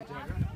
Yeah.